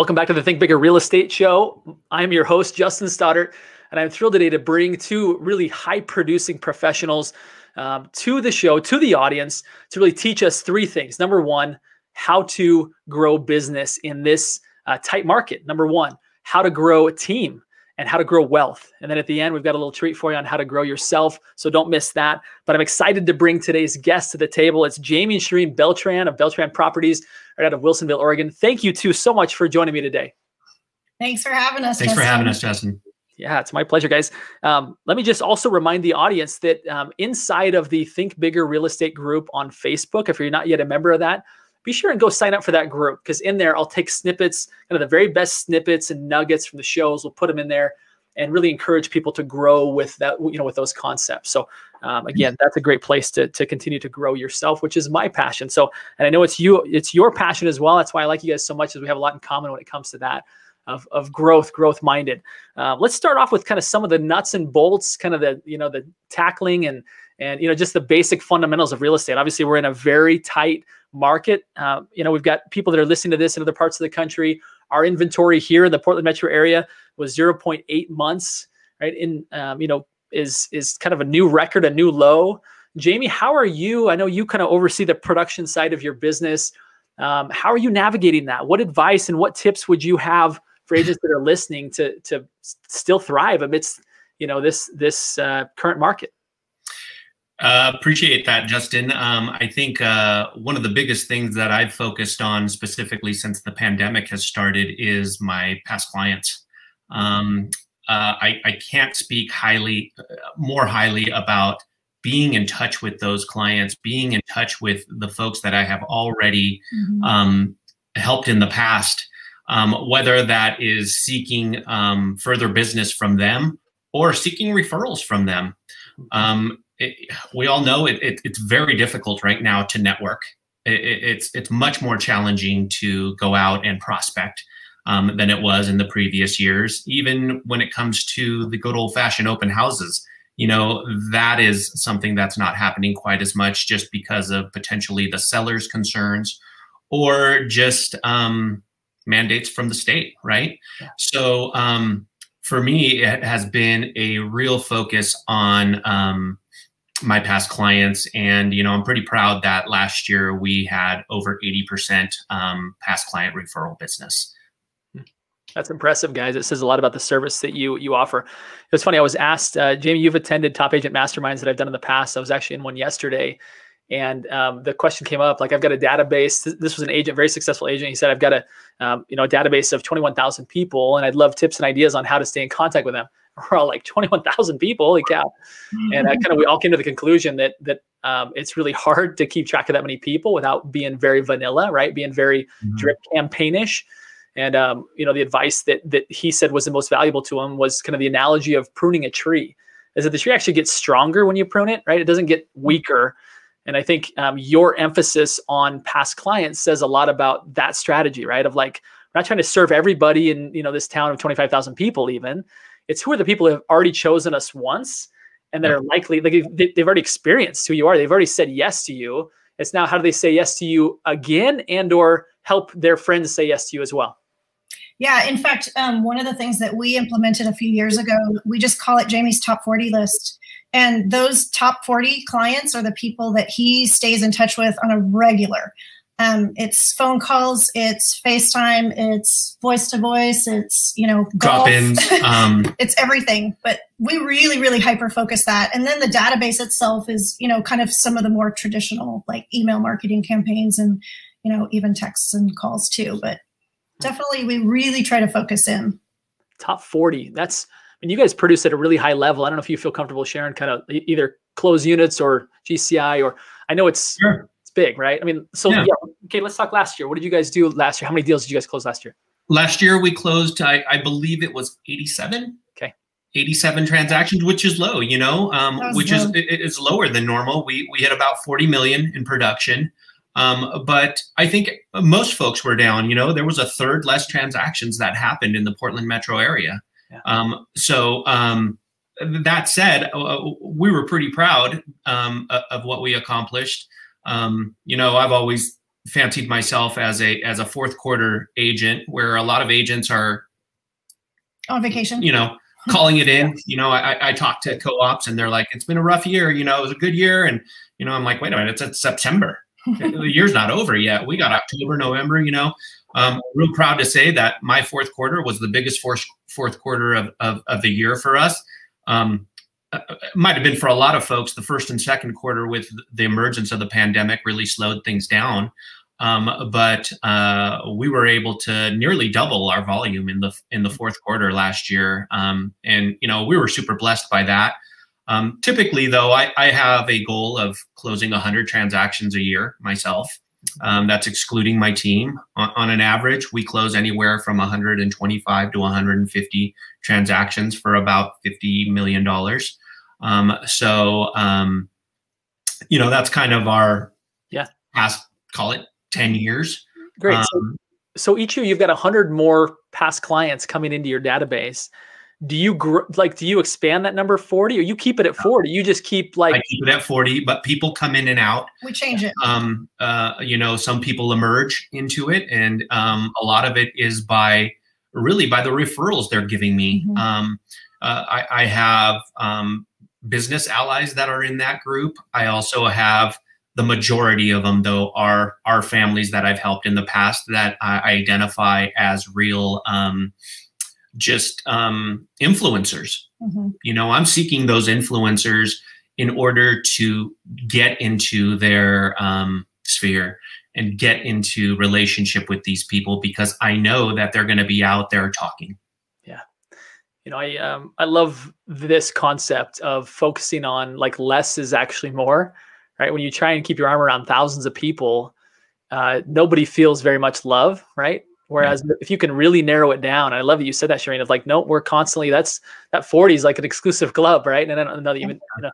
Welcome back to the Think Bigger Real Estate Show. I'm your host, Justin Stoddart, and I'm thrilled today to bring two really high producing professionals um, to the show, to the audience, to really teach us three things. Number one, how to grow business in this uh, tight market. Number one, how to grow a team and how to grow wealth. And then at the end, we've got a little treat for you on how to grow yourself. So don't miss that. But I'm excited to bring today's guest to the table. It's Jamie and Shireen Beltran of Beltran Properties right out of Wilsonville, Oregon. Thank you two so much for joining me today. Thanks for having us. Thanks Justin. for having us, Justin. Yeah, it's my pleasure, guys. Um, let me just also remind the audience that um, inside of the Think Bigger Real Estate group on Facebook, if you're not yet a member of that, be sure and go sign up for that group because in there I'll take snippets, kind of the very best snippets and nuggets from the shows. We'll put them in there and really encourage people to grow with that, you know, with those concepts. So um, again, that's a great place to, to continue to grow yourself, which is my passion. So, and I know it's you, it's your passion as well. That's why I like you guys so much, is we have a lot in common when it comes to that of, of growth, growth minded. Uh, let's start off with kind of some of the nuts and bolts, kind of the, you know, the tackling and, and, you know, just the basic fundamentals of real estate. Obviously we're in a very tight market. Uh, you know, we've got people that are listening to this in other parts of the country. Our inventory here in the Portland metro area was 0.8 months, right? In, um, you know, is, is kind of a new record, a new low. Jamie, how are you? I know you kind of oversee the production side of your business. Um, how are you navigating that? What advice and what tips would you have for agents that are listening to to still thrive amidst you know this this uh, current market? Uh, appreciate that, Justin. Um, I think uh, one of the biggest things that I've focused on specifically since the pandemic has started is my past clients. Um, uh, I, I, can't speak highly, uh, more highly about being in touch with those clients, being in touch with the folks that I have already mm-hmm. um, helped in the past, um, whether that is seeking um, further business from them or seeking referrals from them. Um, it, we all know it, it, it's very difficult right now to network. it's it's much more challenging to go out and prospect um, than it was in the previous years. Even when it comes to the good old fashioned open houses, you know that is something that's not happening quite as much just because of potentially the seller's concerns or just um, mandates from the state, right? Yeah. So um, for me, it has been a real focus on um, my past clients. And, you know, I'm pretty proud that last year we had over 80% um, past client referral business. That's impressive, guys. It says a lot about the service that you you offer. It's funny. I was asked, uh, Jamie, you've attended top agent masterminds that I've done in the past. I was actually in one yesterday, and um, the question came up like, I've got a database. This was an agent, very successful agent. He said, I've got a um, you know a database of 21,000 people, and I'd love tips and ideas on how to stay in contact with them we're all like 21,000 people. Holy cow. And uh, kind of, we all came to the conclusion that, that um, it's really hard to keep track of that many people without being very vanilla, right? Being very mm-hmm. drip campaignish. And, um, you know, the advice that, that he said was the most valuable to him was kind of the analogy of pruning a tree is that the tree actually gets stronger when you prune it, right? It doesn't get weaker. And I think um, your emphasis on past clients says a lot about that strategy, right? Of like, we're not trying to serve everybody in, you know, this town of 25,000 people even it's who are the people who have already chosen us once and that are likely like they've already experienced who you are. They've already said yes to you. It's now how do they say yes to you again and or help their friends say yes to you as well. Yeah, in fact, um, one of the things that we implemented a few years ago, we just call it Jamie's top 40 list. And those top 40 clients are the people that he stays in touch with on a regular. Um, it's phone calls, it's FaceTime, it's voice to voice, it's you know drop ins, um, it's everything. But we really, really hyper focus that, and then the database itself is you know kind of some of the more traditional like email marketing campaigns and you know even texts and calls too. But definitely, we really try to focus in. Top forty. That's I mean, you guys produce at a really high level. I don't know if you feel comfortable sharing kind of either close units or GCI or I know it's sure it's big, right? I mean, so yeah. yeah. Okay, let's talk last year. What did you guys do last year? How many deals did you guys close last year? Last year we closed, I, I believe it was 87. Okay. 87 transactions, which is low, you know, um, which low. is it, it's lower than normal. We we hit about 40 million in production. Um, but I think most folks were down. You know, there was a third less transactions that happened in the Portland metro area. Yeah. Um, so um, that said, uh, we were pretty proud um, of what we accomplished. Um, you know, I've always fancied myself as a as a fourth quarter agent, where a lot of agents are on vacation. You know, calling it in. You know, I, I talk to co-ops and they're like, it's been a rough year. You know, it was a good year, and you know, I'm like, wait a minute, it's, it's September. the year's not over yet. We got October, November. You know, um, real proud to say that my fourth quarter was the biggest fourth fourth quarter of of, of the year for us. Um, might have been for a lot of folks the first and second quarter with the emergence of the pandemic really slowed things down. Um, but uh, we were able to nearly double our volume in the in the fourth quarter last year. Um, and you know we were super blessed by that. Um, typically though I, I, have a goal of closing 100 transactions a year myself um, that's excluding my team on, on an average we close anywhere from 125 to 150 transactions for about 50 million dollars um, so, um, you know, that's kind of our yeah past, call it 10 years. Great. Um, so, so, each year you've got 100 more past clients coming into your database. Do you gr- like, do you expand that number 40 or you keep it at 40? You just keep like, I keep it at 40, but people come in and out. We change it. Um, uh, you know, some people emerge into it and um, a lot of it is by really by the referrals they're giving me. Mm-hmm. Um, uh, I, I, have um, business allies that are in that group. I also have the majority of them, though, are are families that I've helped in the past that I identify as real, um, just um, influencers. Mm-hmm. You know, I'm seeking those influencers in order to get into their um, sphere and get into relationship with these people because I know that they're going to be out there talking Yeah, you know i um i love this concept of focusing on like less is actually more right when you try and keep your arm around thousands of people uh, nobody feels very much love right whereas yeah. if you can really narrow it down i love that you said that Shireen, of like no we're constantly that's that 40 is like an exclusive club right and i don't know that even you know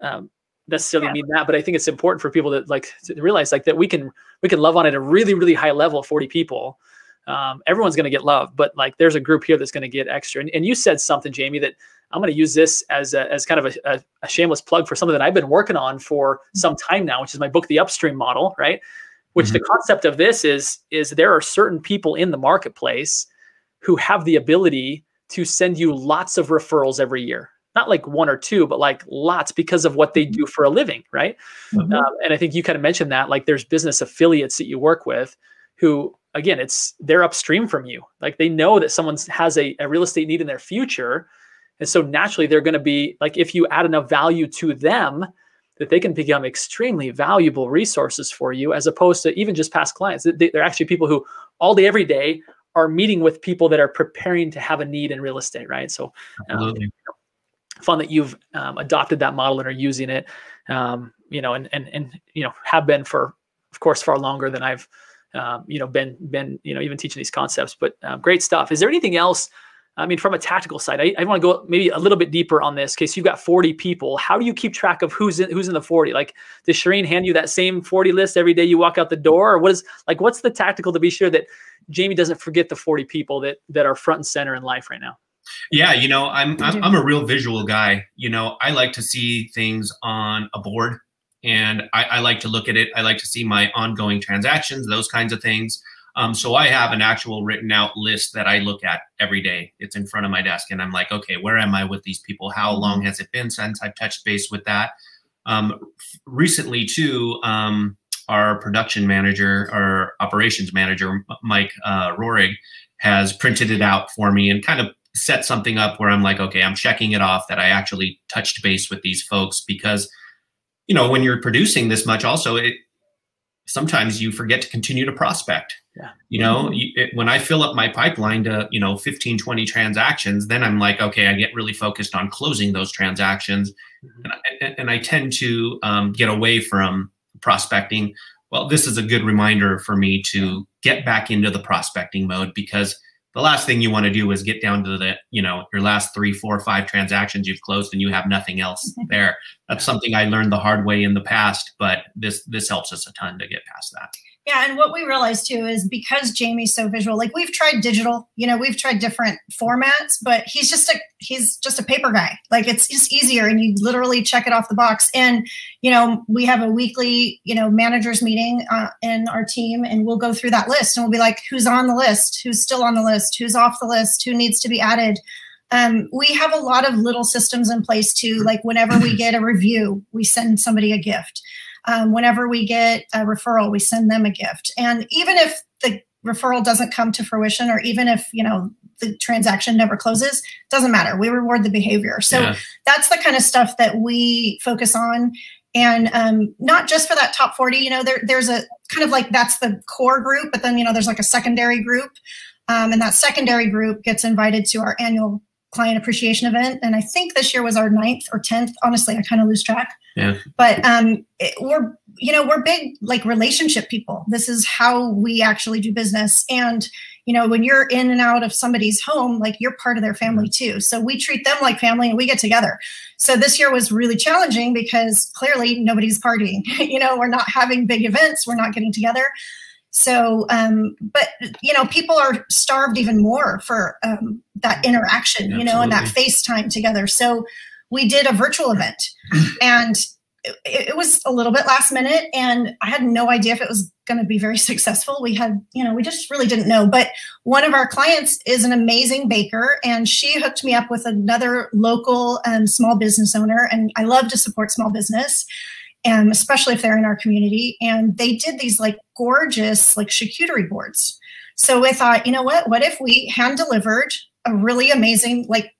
um, necessarily yeah. mean that but i think it's important for people to like to realize like that we can we can love on at a really really high level 40 people um, everyone's going to get love, but like there's a group here that's going to get extra. And, and, you said something, Jamie, that I'm going to use this as a, as kind of a, a, a, shameless plug for something that I've been working on for some time now, which is my book, The Upstream Model, right? Which mm-hmm. the concept of this is is there are certain people in the marketplace who have the ability to send you lots of referrals every year. Not like one or two, but like lots because of what they do for a living, right? Mm-hmm. Um, and I think you kind of mentioned that, like there's business affiliates that you work with who again, it's they're upstream from you. Like they know that someone has a, a real estate need in their future. And so naturally they're going to be like, if you add enough value to them, that they can become extremely valuable resources for you as opposed to even just past clients. They're actually people who all day, every day are meeting with people that are preparing to have a need in real estate, right? So, um, fun that you've um, adopted that model and are using it, um, you know, and, and, and, you know, have been for, of course, far longer than I've um, you know, been been you know even teaching these concepts. But um, great stuff. Is there anything else? I mean, from a tactical side, I, I want to go maybe a little bit deeper on this. case you've got 40 people. How do you keep track of who's in who's in the 40? Like, does Shireen hand you that same 40 list every day you walk out the door, or what is like what's the tactical to be sure that Jamie doesn't forget the 40 people that that are front and center in life right now? Yeah, you know, I'm I'm, I'm a real visual guy. You know, I like to see things on a board and I, I, like to look at it. I like to see my ongoing transactions, those kinds of things. Um, so I have an actual written out list that I look at every day. It's in front of my desk, and I'm like, okay, where am I with these people? How mm-hmm. long has it been since I've touched base with that? Um, recently, too, um, our production manager, our operations manager, Mike uh, Rorig, has printed it out for me and kind of set something up where I'm like, okay, I'm checking it off that I actually touched base with these folks because you know, when you're producing this much, also it sometimes you forget to continue to prospect. Yeah. You know, mm-hmm. it, when I fill up my pipeline to, you know, 15, 20 transactions, then I'm like, okay, I get really focused on closing those transactions. Mm-hmm. And, I, and, I, tend to um, get away from prospecting. Well, this is a good reminder for me to get back into the prospecting mode because the last thing you want to do is get down to the you know your last three four five transactions you've closed and you have nothing else there. That's something i learned the hard way in the past but this this helps us a ton to get past that Yeah, and what we realized too is because Jamie's so visual, like we've tried digital, you know, we've tried different formats, but he's just a he's just a paper guy. Like it's just easier and you literally check it off the box. And you know, we have a weekly, you know, managers meeting uh, in our team and we'll go through that list and we'll be like who's on the list, who's still on the list, who's off the list, who needs to be added. Um, we have a lot of little systems in place too. Like whenever we get a review, we send somebody a gift um, whenever we get a referral, we send them a gift. And even if the referral doesn't come to fruition, or even if you know the transaction never closes, doesn't matter. We reward the behavior. So yeah. that's the kind of stuff that we focus on. And um, not just for that top 40, you know, there, there's a kind of like that's the core group, but then, you know, there's like a secondary group. Um, and that secondary group gets invited to our annual client appreciation event. And I think this year was our ninth or 10th. Honestly, I kind of lose track. Yeah. But um, it, we're, you know, we're big like relationship people. This is how we actually do business. And, you know, when you're in and out of somebody's home, like you're part of their family too. So we treat them like family and we get together. So this year was really challenging because clearly nobody's partying. you know, we're not having big events, we're not getting together. So, um, but you know, people are starved even more for um, that interaction, Absolutely. you know, and that FaceTime together. So, we did a virtual event, and it, it, was a little bit last minute, and I had no idea if it was going to be very successful. We had, you know, we just really didn't know. But one of our clients is an amazing baker, and she hooked me up with another local um, small business owner, and I love to support small business and especially if they're in our community. And they did these like gorgeous like charcuterie boards. So we thought, you know what? What if we hand delivered a really amazing like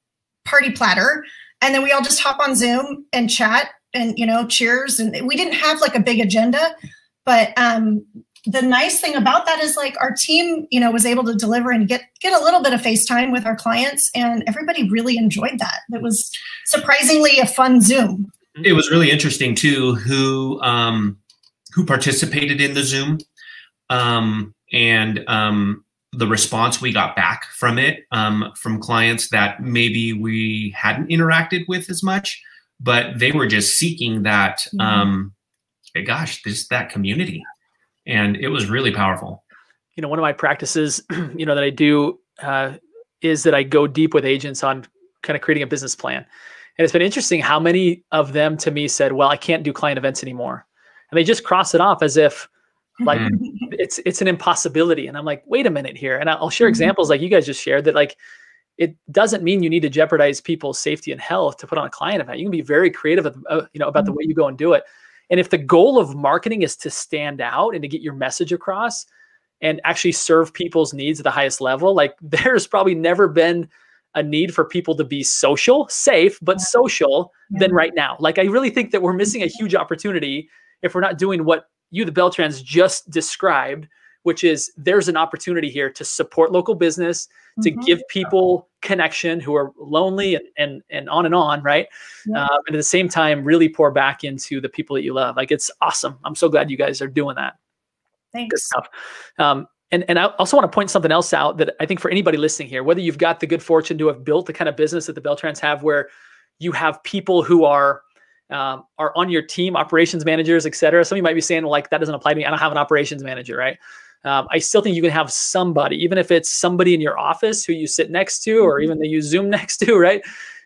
party platter, and then we all just hop on Zoom and chat and you know cheers. And we didn't have like a big agenda, but um, the nice thing about that is like our team, you know, was able to deliver and get get a little bit of FaceTime with our clients, and everybody really enjoyed that. It was surprisingly a fun Zoom. It was really interesting too who um, who participated in the Zoom um, and um, the response we got back from it um, from clients that maybe we hadn't interacted with as much, but they were just seeking that. Mm-hmm. Um, gosh, this that community, and it was really powerful. You know, one of my practices, you know, that I do uh, is that I go deep with agents on kind of creating a business plan. And it's been interesting how many of them to me said, "Well, I can't do client events anymore," and they just cross it off as if like mm-hmm. it's it's an impossibility. And I'm like, wait a minute here, and I'll share mm-hmm. examples like you guys just shared that like it doesn't mean you need to jeopardize people's safety and health to put on a client event. You can be very creative, uh, you know, about the mm-hmm. way you go and do it. And if the goal of marketing is to stand out and to get your message across and actually serve people's needs at the highest level, like there's probably never been a need for people to be social, safe, but social yeah. than right now. Like I really think that we're missing a huge opportunity if we're not doing what you, the Beltrans, just described, which is there's an opportunity here to support local business, to mm-hmm. give people connection who are lonely and and, and on and on, right? Yeah. Um, and at the same time, really pour back into the people that you love. Like it's awesome. I'm so glad you guys are doing that. Thanks. Good stuff. Um, and and I also want to point something else out that I think for anybody listening here, whether you've got the good fortune to have built the kind of business that the Beltrans have, where you have people who are um, are on your team, operations managers, et cetera. Some of you might be saying, well, like that doesn't apply to me. I don't have an operations manager, right? Um, I still think you can have somebody, even if it's somebody in your office who you sit next to, or even that you Zoom next to, right?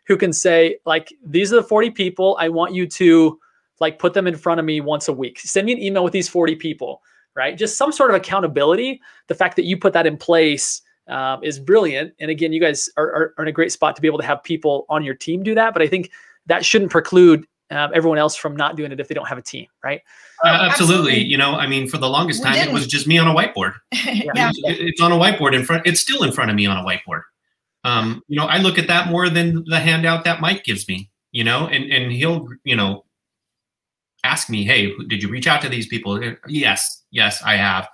Who can say, like, these are the 40 people. I want you to like put them in front of me once a week. Send me an email with these 40 people right? Just some sort of accountability. The fact that you put that in place um, is brilliant. And again, you guys are, are, are, in a great spot to be able to have people on your team do that. But I think that shouldn't preclude um, everyone else from not doing it if they don't have a team, right? Uh, absolutely. absolutely. You know, I mean, for the longest time, it was just me on a whiteboard. yeah. it's on a whiteboard in front. It's still in front of me on a whiteboard. Um, you know, I look at that more than the handout that Mike gives me. You know, and and he'll you know ask me, hey, did you reach out to these people? Yes, yes, I have.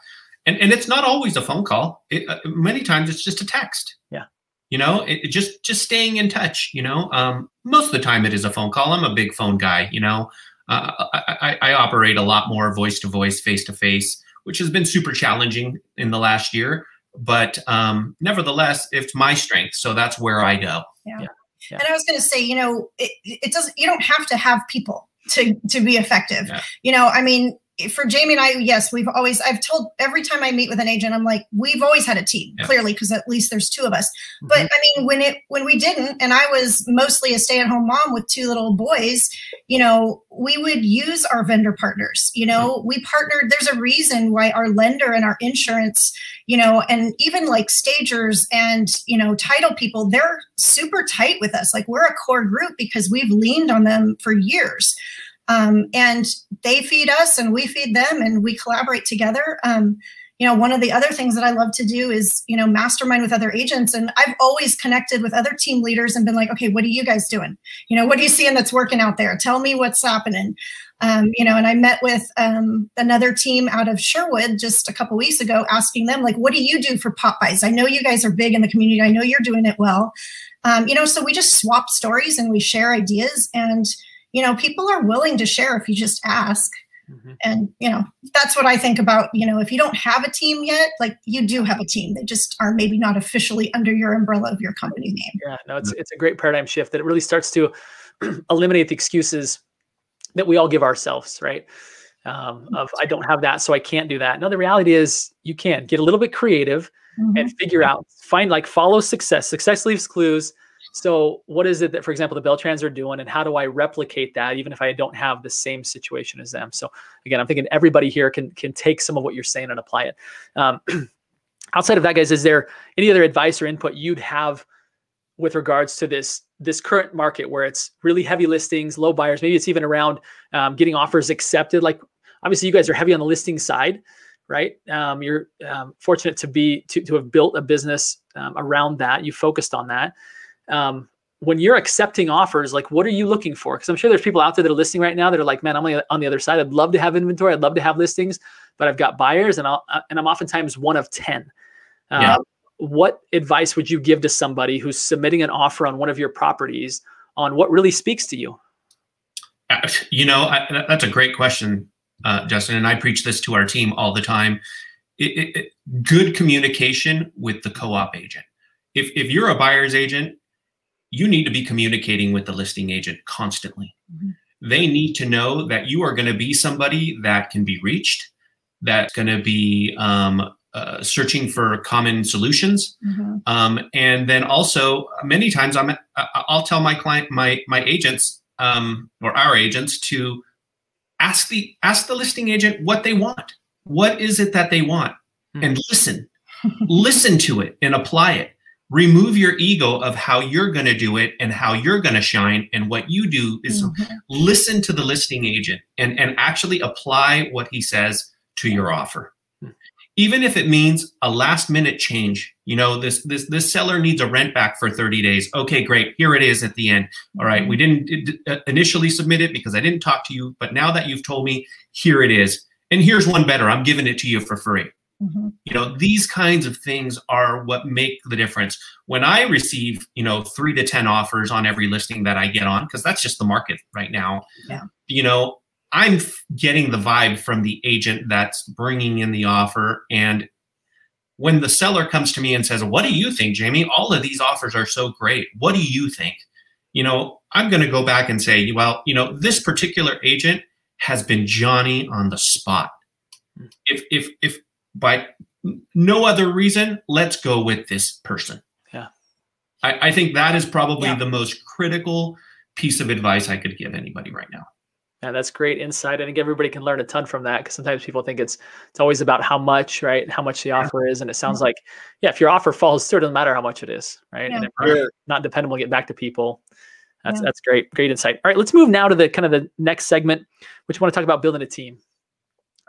And, and it's not always a phone call. It, uh, many times it's just a text. Yeah. You know, it, it just just staying in touch. You know, um, most of the time it is a phone call. I'm a big phone guy. You know, uh, I, I, I operate a lot more voice to voice, face to face, which has been super challenging in the last year. But um, nevertheless, it's my strength, so that's where I go. Yeah. yeah. Yeah. And I was going to say, you know, it, it doesn't. You don't have to have people to to be effective. Yeah. You know, I mean, for Jamie and I, yes, we've always, I've told every time I meet with an agent, I'm like, we've always had a team, yeah. clearly, because at least there's two of us. Mm-hmm. But I mean, when it, when we didn't, and I was mostly a stay at home mom with two little boys, you know, we would use our vendor partners, you know, we partnered. There's a reason why our lender and our insurance, you know, and even like stagers and, you know, title people, they're super tight with us. Like we're a core group because we've leaned on them for years. Um, and they feed us and we feed them and we collaborate together. Um, you know, one of the other things that I love to do is, you know, mastermind with other agents. And I've always connected with other team leaders and been like, okay, what are you guys doing? You know, what are you seeing that's working out there? Tell me what's happening. Um, you know, and I met with um, another team out of Sherwood just a couple weeks ago, asking them like, what do you do for pop-bys? I know you guys are big in the community. I know you're doing it well. Um, you know, so we just swap stories and we share ideas and, you know, people are willing to share if you just ask. Mm-hmm. And, you know, that's what I think about, you know, if you don't have a team yet, like you do have a team. They just are maybe not officially under your umbrella of your company name. Yeah, no, it's, it's a great paradigm shift that it really starts to eliminate the excuses that we all give ourselves, right? Um, of I don't have that, so I can't do that. No, the reality is you can get a little bit creative mm-hmm. and figure out, find like follow success. Success leaves clues so what is it that, for example, the Beltrans are doing and how do I replicate that even if I don't have the same situation as them? So again, I'm thinking everybody here can, can take some of what you're saying and apply it. Um, outside of that, guys, is there any other advice or input you'd have with regards to this this current market where it's really heavy listings, low buyers, maybe it's even around um, getting offers accepted. Like obviously you guys are heavy on the listing side, right? Um, you're um, fortunate to be to, to have built a business um, around that. You focused on that um, when you're accepting offers, like what are you looking for? Because I'm sure there's people out there that are listening right now that are like, man, I'm on the other side. I'd love to have inventory. I'd love to have listings, but I've got buyers, and I'll uh, and I'm oftentimes one of ten. yeah. Um, what advice would you give to somebody who's submitting an offer on one of your properties on what really speaks to you? Uh, you know, I, that's a great question, uh, Justin. And I preach this to our team all the time. It, it, it, good communication with the co-op agent. If if you're a buyer's agent you need to be communicating with the listing agent constantly. Mm-hmm. They need to know that you are going to be somebody that can be reached, that's going to be um, uh, searching for common solutions, mm-hmm. um, and then also many times I'm I'll tell my client my my agents um, or our agents to ask the ask the listing agent what they want. What is it that they want, mm-hmm. and listen, listen to it and apply it remove your ego of how you're going to do it and how you're going to shine and what you do is mm-hmm. listen to the listing agent and and actually apply what he says to your offer. Even if it means a last minute change you know this this this seller needs a rent back for 30 days. Okay great. Here it is at the end. All right. We mm-hmm. didn't uh, initially submit it because i didn't talk to you but now that you've told me here it is. And here's one better. I'm giving it to you for free Mm-hmm. You know, these kinds of things are what make the difference. When I receive, you know, three to 10 offers on every listing that I get on, because that's just the market right now, yeah. you know, I'm getting the vibe from the agent that's bringing in the offer. And when the seller comes to me and says, What do you think, Jamie? All of these offers are so great. What do you think? You know, I'm going to go back and say, Well, you know, this particular agent has been Johnny on the spot. Hmm. If, if, if, by no other reason, let's go with this person. Yeah. I, I think that is probably yeah. the most critical piece of advice I could give anybody right now. Yeah, that's great insight. I think everybody can learn a ton from that because sometimes people think it's it's always about how much, right? How much the offer is, and it sounds like, yeah, if your offer falls through, it doesn't matter how much it is, right? Yeah. And if you're not dependable, get back to people. That's yeah. that's great, great insight. All right, let's move now to the kind of the next segment, which I want to talk about building a team.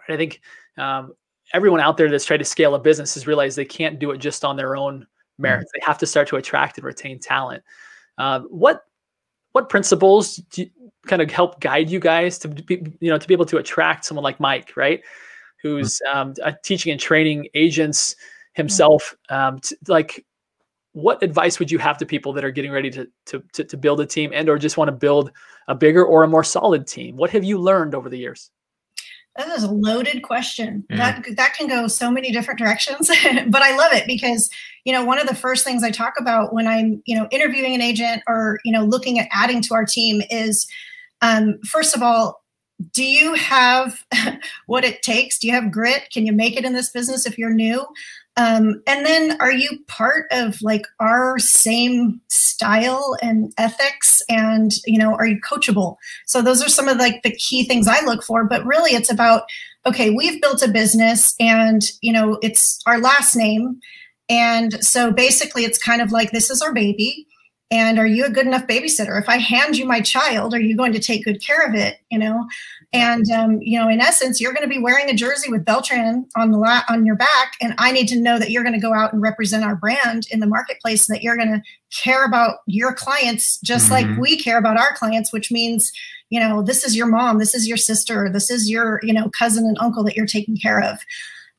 I think um, everyone out there that's tried to scale a business has realized they can't do it just on their own merits. Mm-hmm. They have to start to attract and retain talent. Uh, what what principles do you, kind of help guide you guys to be you know to be able to attract someone like Mike, right? Who's mm-hmm. um, teaching and training agents himself. Um, to, like, what advice would you have to people that are getting ready to, to to to build a team and or just want to build a bigger or a more solid team? What have you learned over the years? That is a loaded question. Mm. That that can go so many different directions, but I love it because you know one of the first things I talk about when I'm you know interviewing an agent or you know looking at adding to our team is um, first of all do you have what it takes? Do you have grit? Can you make it in this business if you're new? Um, and then are you part of like our same style and ethics? And you know are you coachable? So those are some of like the key things i look for. But really it's about okay we've built a business and you know it's our last name. And so basically it's kind of like this is our baby and are you a good enough babysitter if i hand you my child are you going to take good care of it you know and um, you know, in essence, you're going to be wearing a jersey with Beltran on the la- on your back, and I need to know that you're going to go out and represent our brand in the marketplace, and that you're going to care about your clients just mm-hmm. like we care about our clients, which means, you know, this is your mom, this is your sister, this is your you know cousin and uncle that you're taking care of.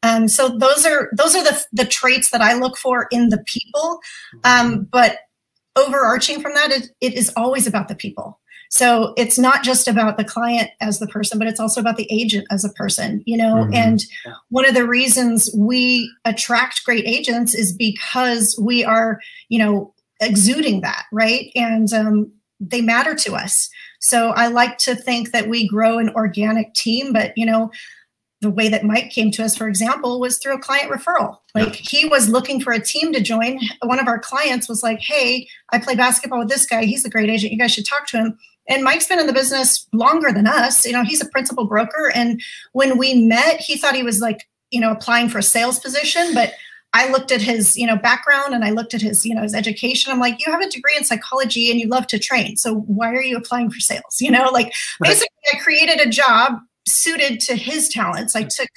Um, so those are those are the the traits that I look for in the people, um, but overarching from that, it, it is always about the people so it's not just about the client as the person, but it's also about the agent as a person, you know? Mm-hmm. And one of the reasons we attract great agents is because we are, you know, exuding that, right? And um, they matter to us. So I like to think that we grow an organic team, but, you know, the way that Mike came to us, for example, was through a client referral. Like he was looking for a team to join. One of our clients was like, Hey, I play basketball with this guy. He's a great agent. You guys should talk to him. And Mike's been in the business longer than us. You know, he's a principal broker. And when we met, he thought he was like, you know, applying for a sales position. But I looked at his, you know, background and I looked at his, you know, his education. I'm like, you have a degree in psychology and you love to train. So why are you applying for sales? You know, like basically I created a job suited to his talents. I took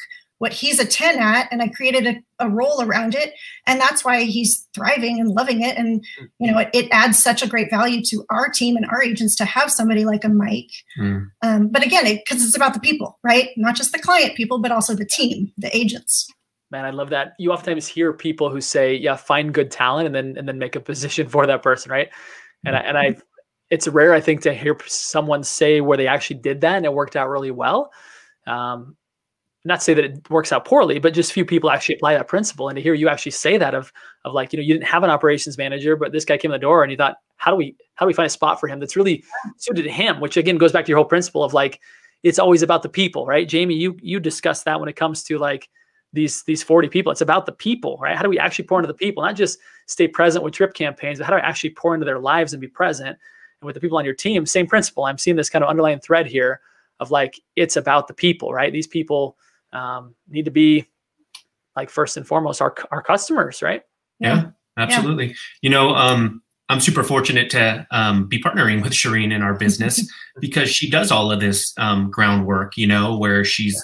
what he's a 10 at and i created a, a role around it. And that's why he's thriving and loving it. And you know it, it adds such a great value to our team and our agents to have somebody like a mike. Mm. um, but again because it, it's about the people right? Not just the client people but also the team the agents. Man i love that. You oftentimes hear people who say yeah find good talent and then and then make a position for that person right? And I, and i it's rare i think to hear someone say where they actually did that and it worked out really well um, not say that it works out poorly, but just few people actually apply that principle. And to hear you actually say that of of like, you know, you didn't have an operations manager, but this guy came in the door and you thought, how do we how do we find a spot for him that's really suited to him? Which again goes back to your whole principle of like, it's always about the people, right? Jamie, you you discussed that when it comes to like these these 40 people. It's about the people, right? How do we actually pour into the people? Not just stay present with drip campaigns, but how do I actually pour into their lives and be present? And with the people on your team, same principle. I'm seeing this kind of underlying thread here of like it's about the people, right? These people um, need to be like first and foremost our our customers, right? Yeah, absolutely. Yeah. You know, um, I'm super fortunate to um, be partnering with Shireen in our business because she does all of this um, groundwork. You know, where she's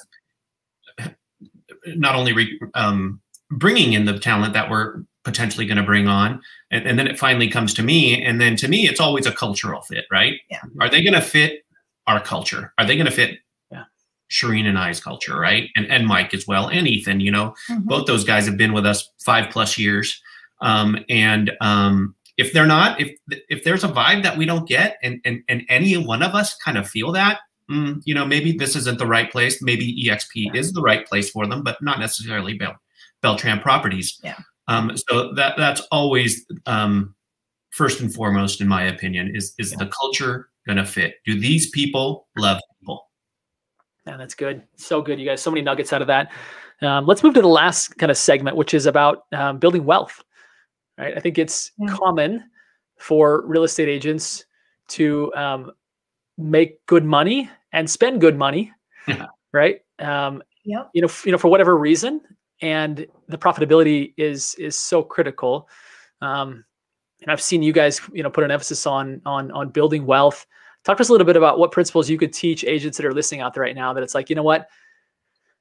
not only re- um, bringing in the talent that we're potentially going to bring on, and, and, then it finally comes to me, and then to me, it's always a cultural fit, right? Yeah. Are they going to fit our culture? Are they going to fit Shireen and I's culture, right? And and Mike as well, and Ethan. You know, mm-hmm. both those guys have been with us five plus years. Um, and um, if they're not, if if there's a vibe that we don't get, and and and any one of us kind of feel that, mm, you know, maybe this isn't the right place. Maybe EXP is the right place for them, but not necessarily Bel- Beltran Properties. Yeah. Um, so that that's always um, first and foremost, in my opinion, is is yeah. the culture going to fit? Do these people love people? Yeah, that's good. So good, you guys. So many nuggets out of that. Um, let's move to the last kind of segment, which is about um, building wealth. Right. I think it's yeah. common for real estate agents to um, make good money and spend good money. right. Um, yep. You know, f- you know, for whatever reason, and the profitability is is so critical. Um, and I've seen you guys, you know, put an emphasis on on on building wealth Talk to us a little bit about what principles you could teach agents that are listening out there right now that it's like, you know what?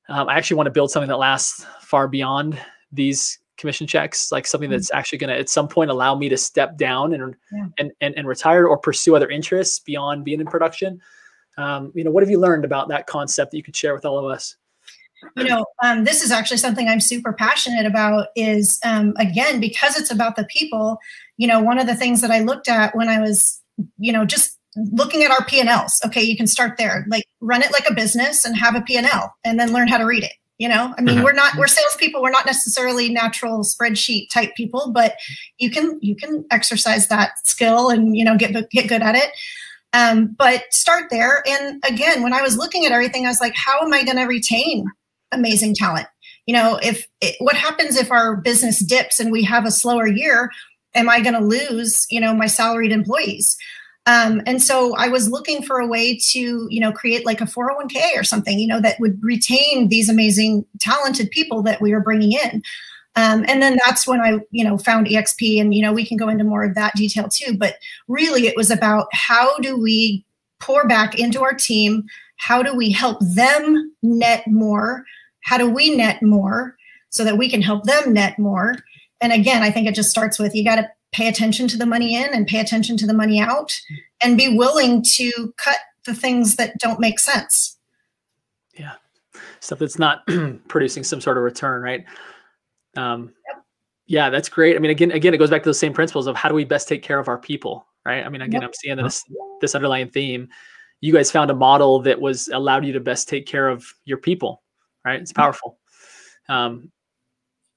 Um, I actually want to build something that lasts far beyond these commission checks, like something that's mm-hmm. actually going to at some point allow me to step down and, yeah. and, and, and retire or pursue other interests beyond being in production. Um, you know, what have you learned about that concept that you could share with all of us? You know um, this is actually something i'm super passionate about is um, again because it's about the people you know one of the things that i looked at when i was you know just looking at our P&Ls. Okay, you can start there. Like run it like a business and have a P&L and then learn how to read it. You know, I mean, uh-huh. we're not we're salespeople. We're not necessarily natural spreadsheet type people, but you can you can exercise that skill and you know get get good at it. Um, but start there. And again, when I was looking at everything, I was like, how am I going to retain amazing talent? You know, if it, what happens if our business dips and we have a slower year? Am I going to lose, you know, my salaried employees? Um, and so I was looking for a way to, you know, create like a 401k or something, you know, that would retain these amazing, talented people that we were bringing in. Um, and then that's when I, you know, found EXP, and you know, we can go into more of that detail too. But really, it was about how do we pour back into our team? How do we help them net more? How do we net more so that we can help them net more? And again, I think it just starts with you got to pay attention to the money in and pay attention to the money out, and be willing to cut the things that don't make sense. Yeah, stuff that's not producing some sort of return, right? Um, yep. Yeah, that's great. I mean, again, again, it goes back to those same principles of how do we best take care of our people, right? I mean, again, yep. I'm seeing this this underlying theme. You guys found a model that was allowed you to best take care of your people, right? It's powerful. Um,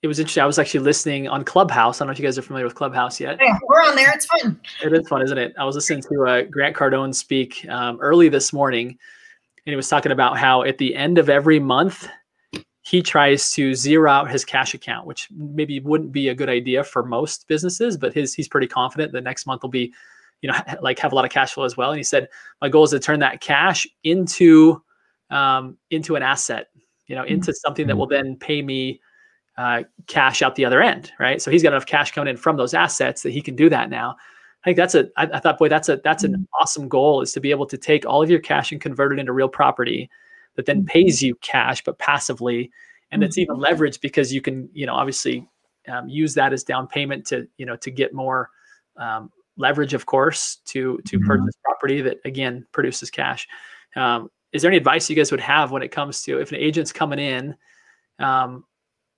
it was interesting. I was actually listening on Clubhouse. I don't know if you guys are familiar with Clubhouse yet. Yeah, we're on there. It's fun. It is fun, isn't it? I was listening to uh, Grant Cardone speak um, early this morning, and he was talking about how at the end of every month, he tries to zero out his cash account, which maybe wouldn't be a good idea for most businesses, but his he's pretty confident the next month will be, you know, like have a lot of cash flow as well. And he said, my goal is to turn that cash into um, into an asset, you know, into something that will then pay me uh, cash out the other end, right? So he's got enough cash coming in from those assets that he can do that now. I think that's a. I, I thought, boy, that's a that's an mm-hmm. awesome goal is to be able to take all of your cash and convert it into real property that then pays you cash but passively and it's even mm-hmm. leveraged because you can you know obviously um, use that as down payment to you know to get more um, leverage of course to to mm-hmm. purchase property that again produces cash um, is there any advice you guys would have when it comes to if an agent's coming in um,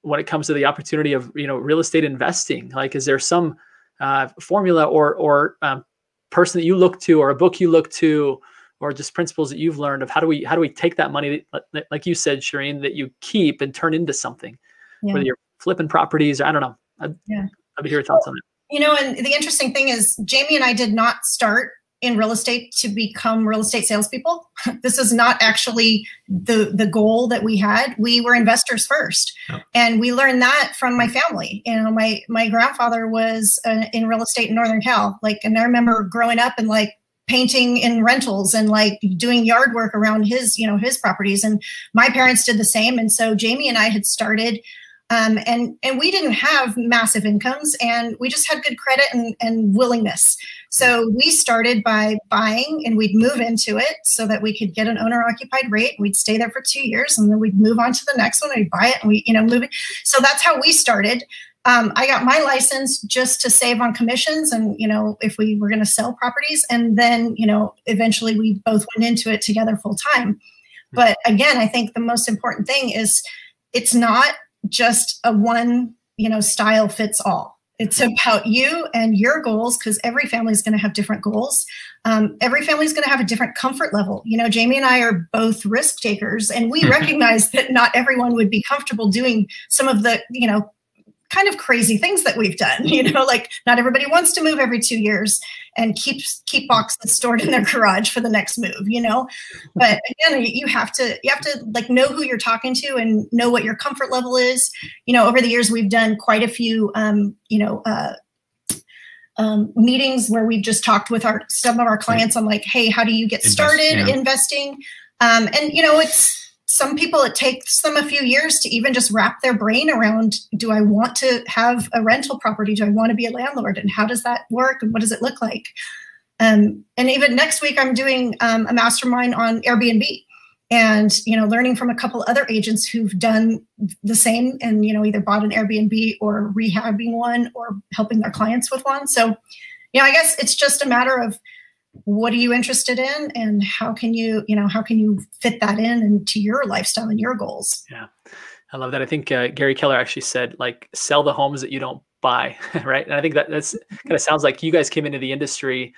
when it comes to the opportunity of you know real estate investing like is there some uh, formula or or um, person that you look to or a book you look to or just principles that you've learned of how do we how do we take that money like you said Shireen that you keep and turn into something yeah. whether you're flipping properties or I don't know I'd, yeah. I'd hear your thoughts on it you know and the interesting thing is Jamie and I did not start in real estate to become real estate salespeople. this is not actually the the goal that we had. We were investors first, oh. and we learned that from my family. You know, my my grandfather was uh, in real estate in Northern Cal. Like, and I remember growing up and like painting in rentals and like doing yard work around his you know his properties and my parents did the same and so jamie and i had started um, and and we didn't have massive incomes and we just had good credit and, and willingness so we started by buying and we'd move into it so that we could get an owner occupied rate we'd stay there for two years and then we'd move on to the next one and we'd buy it and we you know move it so that's how we started um, I got my license just to save on commissions and, you know, if we were going to sell properties. And then, you know, eventually we both went into it together full time. But again, I think the most important thing is it's not just a one, you know, style fits all. It's about you and your goals because every family is going to have different goals. Um, every family is going to have a different comfort level. You know, Jamie and I are both risk takers, and we recognize that not everyone would be comfortable doing some of the, you know, kind of crazy things that we've done you know like not everybody wants to move every two years and keep keep boxes stored in their garage for the next move you know? But again you have to you have to like know who you're talking to and know what your comfort level is. You know over the years we've done quite a few um, you know uh, um, meetings where we've just talked with our some of our clients on like hey how do you get started Invest, yeah. investing? Um, and you know it's some people it takes them a few years to even just wrap their brain around do i want to have a rental property? Do i want to be a landlord? And how does that work? And what does it look like? Um, and even next week i'm doing um, a mastermind on airbnb and you know learning from a couple other agents who've done the same and you know either bought an airbnb or rehabbing one or helping their clients with one. So you know i guess it's just a matter of what are you interested in and how can you you know how can you fit that in into your lifestyle and your goals? Yeah. I love that. I think uh, gary keller actually said like sell the homes that you don't buy right? And i think that that's kind of sounds like you guys came into the industry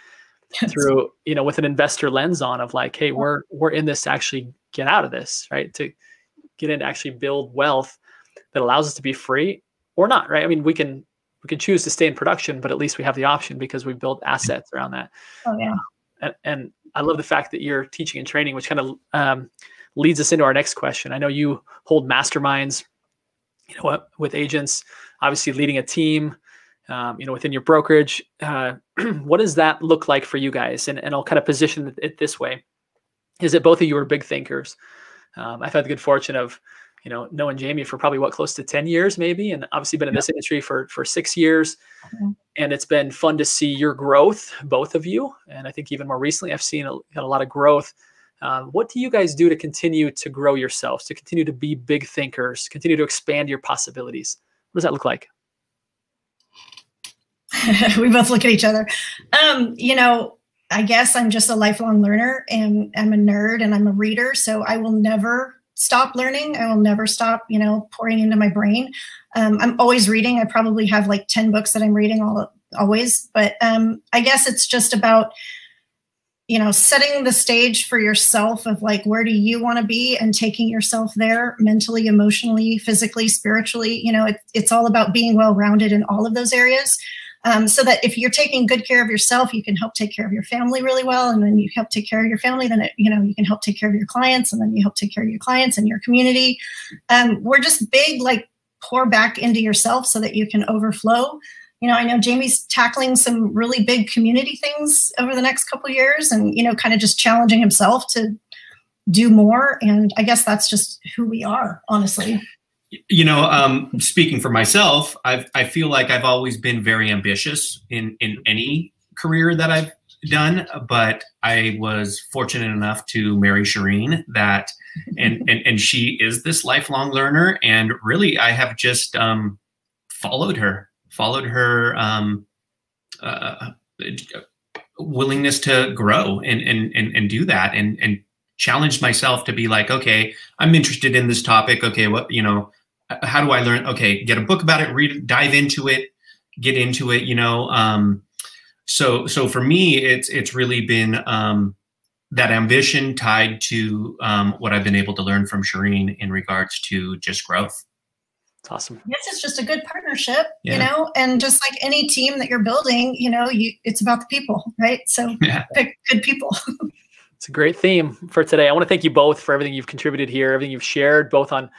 through you know with an investor lens on of like hey we're we're in this to actually get out of this right? To get in to actually build wealth that allows us to be free or not right? I mean we can we can choose to stay in production, but at least we have the option because we built assets around that. Oh yeah. and, and I love the fact that you're teaching and training, which kind of um, leads us into our next question. I know you hold masterminds, you know, with agents, obviously leading a team, um, you know, within your brokerage. Uh, what does that look like for you guys? And, and I'll kind of position it this way: is that both of you are big thinkers. Um, I've had the good fortune of, you know, knowing Jamie for probably what close to ten years, maybe, and obviously been in this industry for for six years. Mm-hmm. And it's been fun to see your growth, both of you. And I think even more recently, I've seen a, a lot of growth. Um, what do you guys do to continue to grow yourselves, to continue to be big thinkers, continue to expand your possibilities? What does that look like? we both look at each other. Um, you know, I guess I'm just a lifelong learner and I'm a nerd and I'm a reader. So I will never stop learning. I will never stop, you know, pouring into my brain. Um, I'm always reading. I probably have like 10 books that I'm reading all always, but um, I guess it's just about, you know, setting the stage for yourself of like, where do you want to be and taking yourself there mentally, emotionally, physically, spiritually. You know, it, it's all about being well-rounded in all of those areas. Um, so that if you're taking good care of yourself, you can help take care of your family really well, and then you help take care of your family. Then it, you know you can help take care of your clients, and then you help take care of your clients and your community. Um, we're just big like pour back into yourself so that you can overflow. You know, I know Jamie's tackling some really big community things over the next couple years, and you know, kind of just challenging himself to do more. And I guess that's just who we are, honestly you know um, speaking for myself i i feel like i've always been very ambitious in in any career that i've done but i was fortunate enough to marry shireen that and and, and she is this lifelong learner and really i have just um, followed her followed her um, uh, willingness to grow and, and and and do that and and challenged myself to be like okay i'm interested in this topic. Okay what you know how do I learn? Okay, get a book about it, read dive into it, get into it. You know, um, so so for me, it's it's really been um, that ambition tied to um, what I've been able to learn from Shireen in regards to just growth. It's awesome. Yes, it's just a good partnership, yeah. you know, and just like any team that you're building, you know, you it's about the people, right? So yeah. pick good people. it's a great theme for today. I want to thank you both for everything you've contributed here, everything you've shared, both on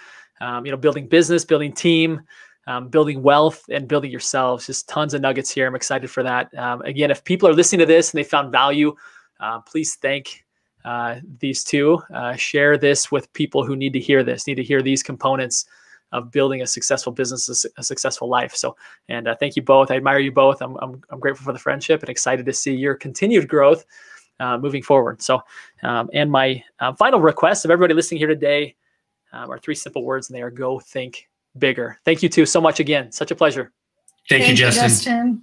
um, you know, building business, building team, um, building wealth, and building yourselves. Just tons of nuggets here. I'm excited for that. Um, again, if people are listening to this and they found value, uh, please thank uh, these two. Uh, share this with people who need to hear this, need to hear these components of building a successful business, a, successful life. So, and uh, thank you both. I admire you both. I'm, I'm, I'm, grateful for the friendship and excited to see your continued growth uh, moving forward. So, um, and my uh, final request of everybody listening here today um, are three simple words, and they are go think bigger. Thank you two so much again. Such a pleasure. Thank, Thank you, Justin. You, Justin.